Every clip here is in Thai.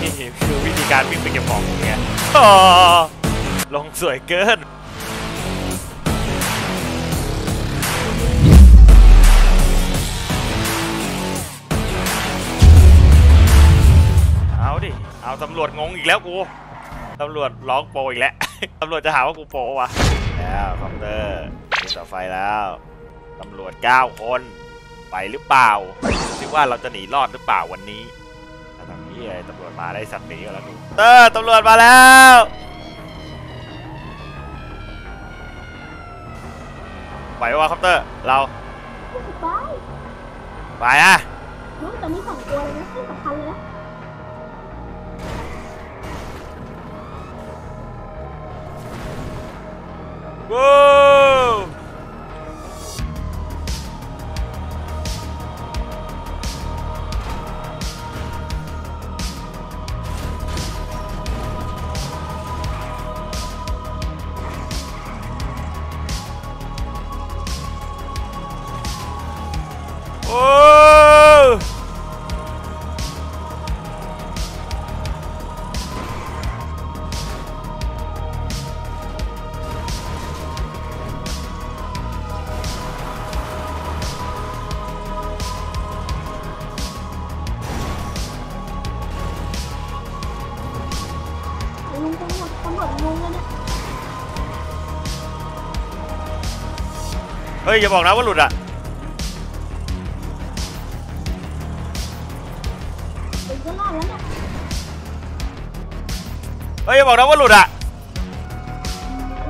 นี่คือวิธีการวิ่งไปเก็บของของเนี่ยอลงสวยเกินเอาดิ เอาตำรวจงงอีกแล้วกูตำรวจร้องโปอีกแล้วตำรวจจะหาว่ากูโปวะแล้วคอมเตอร์มีต่อไฟแล้วตำรวจ 9 คน ไปหรือเปล่าคิดว่าเราจะหนีรอดหรือเปล่าวันนี้ถ้าทำนี้ไอ้ตำรวจมาได้สัตว์หนีกันแล้วดูเตอร์ตำรวจมาแล้วไหววะคอปเตอร์เราไปไปอะรู้แต่มีสองตัวเลยนะที่สำคัญเลยนะวู้โฮ้ย อย่าบอกนะว่าหลุดอะถึงจะรอดแล้วเนี่ยเฮ้ย อย่าบอกนะว่าหลุดอะ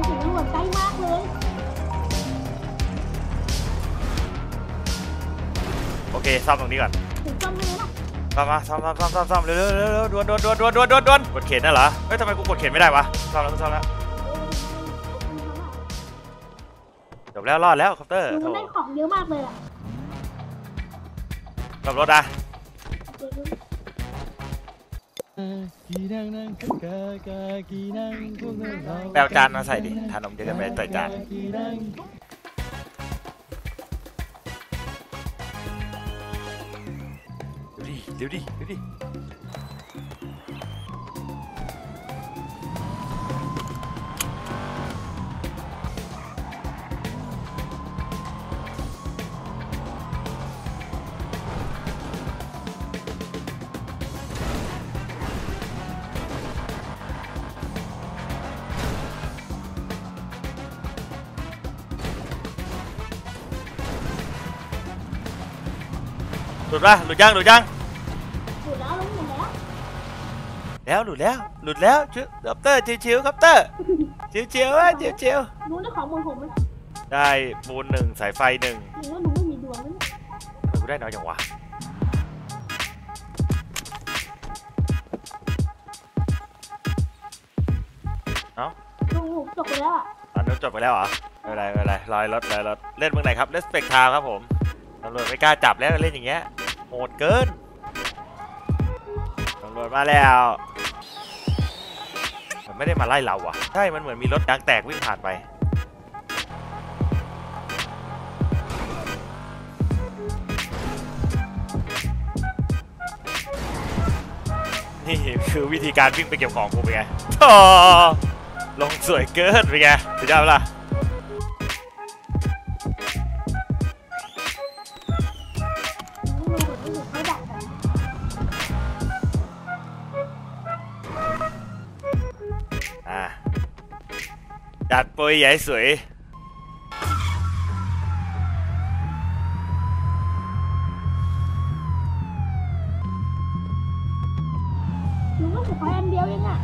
ถึงตำรวจใกล้มากเลย โอเคซ่อมตรงนี้ก่อนถึงจำเลยนะซ่อมมาซ่อมซ่อมซ่อมซ่อมซ่อมเร็วเร็วเร็วเร็วด่วนด่วนด่วนด่วนด่วนด่วนด่วนกดเข็นน่ะเหรอ เฮ้ยทำไมกูกดเข็นไม่ได้วะซ่อมแล้วซ่อมแล้ว แล้วรอดแล้วคอปเตอร์ลุงโถมันได้ของเยอะมากเลยอะขับรถอะเดี๋ยวลุงกีนังนังกะกะกีนังกุงเราแปลจานมาใส่ดิทานนมเยอะกันไปใส่จานกีนังดูดิดูดิดูดิ ลุดปะหลุดยังหลุดยังหยุดแล้วลุงหยุดแล้วแล้วหลุดแล้วหลุดแล้วชิวคอปเตอร์ชิวๆคอปเตอร์ชิวๆอะชิวลุงได้ของบนผมไหมๆได้ปูนหนึ่งสายไฟหนึ่งหรือว่าลุงไม่มีดวงแล้วเนี่ยทำไมกูได้น้อยจังวะลุงจบไปแล้วอะตอนนู้นจบไปแล้วเหรอไม่เป็นไรไม่เป็นไรลอยรถลอยรถเล่นเมืองไหนครับเล่นสเปกทาวครับผมตำรวจไม่กล้าจับแล้วเล่นอย่างเงี้ยโห ดเกินตำรวจมาแล้วมันไม่ได้มาไล่เราอะใช่ มันเหมือนมีรถยางแตกวิ่งผ่านไป นี่คือวิธีการวิ่งไปเก็บของกูเป็นไงอ๋อลงสวยเกินเป็นไงสุดยอดปะล่ะ จัดปุยใหญ่สวยลุงก็จะขออันเดียวเองอะ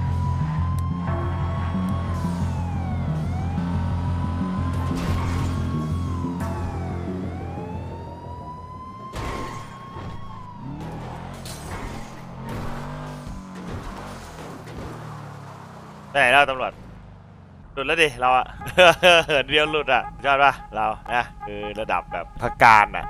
ไปไหนแล้วตำรวจ หลุดแล้วดิเราอะเหินเดียวหลุดอะยอดปะเรานะคือระดับแบบพักการอะ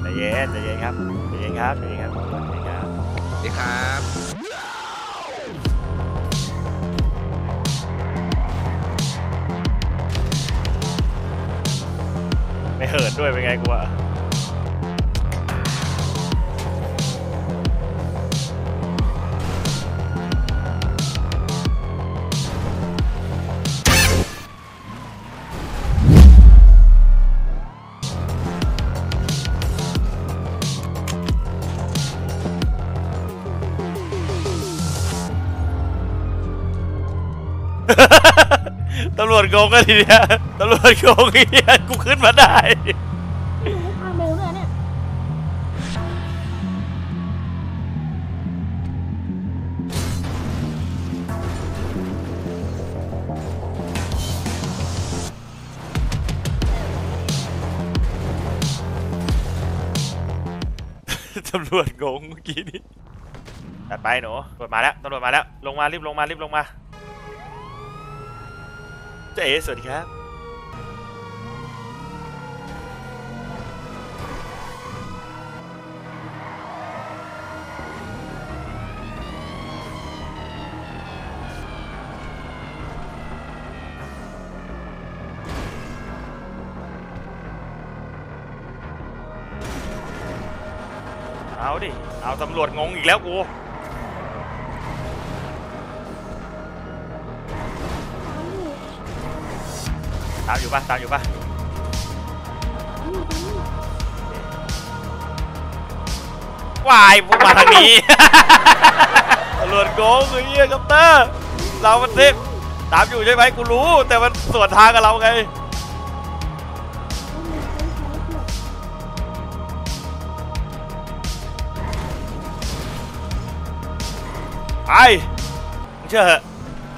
ใจเย็นใจเย็นครับใจเย็นครับใจเย็นครับใจเย็นครับสวัสดีครับด้วยเป็นไงกูอะ ตำรวจโกงกันทีเนี้ยตำรวจโกงทีเนี้ยกูขึ้นมาได้ลุงทางเร็วเลยเนี่ยตำรวจโกงเมื่อกี้นี้ตัดไปหนูตำรวจมาแล้วตำรวจมาแล้ว ลงมารีบลงมารีบลงมา เจ๊เอ๋สวัสดีครับ เอาดิ เอาตำรวจงงอีกแล้วกูางอยู่ตามอยู่ปะตามอยู่ปะวายพวกมาทางนี้ตำรวจโกงไอ้เหี้ยคัปเตอร์ เรามันทิตามอยู่ใช่ไหมกูรู้ แต่มันสวนทางกับเราไงไอบไปมึงเชื่อเหอะ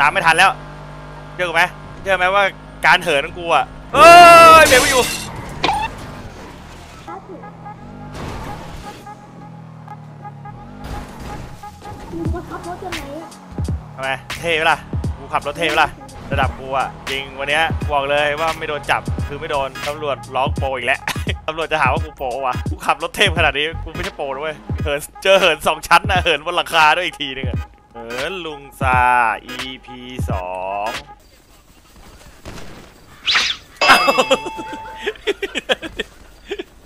ตามไม่ทันแล้ว เชื่อกูไหมเชื่อไหมว่า การเหินของกูอะเอ้ยเบรกไม่อยู่ช้าสุดลุงก็ขับรถยังไงอะทำไมเท่ไหมล่ะกูขับรถเท่ไหมล่ะระดับกูอะจริงวันเนี้ยบอกเลยว่าไม่โดนจับคือไม่โดนตำรวจร้องโปรอีกแล้วตำรวจจะหาว่ากูโปรวะกูขับรถเทพขนาดนี้กูไม่ใช่โปรนะเว้ยเหินเจอเหินสองชั้นนะเหินบนหลังคาด้วยอีกทีนึงอะเหินลุงซา EP สอง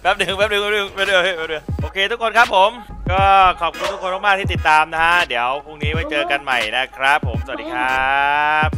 แป๊บหนึ่งแป๊บหนึ่งแป๊บหนึ่งแป๊บหนึ่งแป๊บหนึ่งโอเคทุกคนครับผม ก็ขอบคุณทุกคนมากๆที่ติดตามนะฮะ เดี๋ยวพรุ่งนี้ไว้เจอกันใหม่นะครับ ผม สวัสดีครับ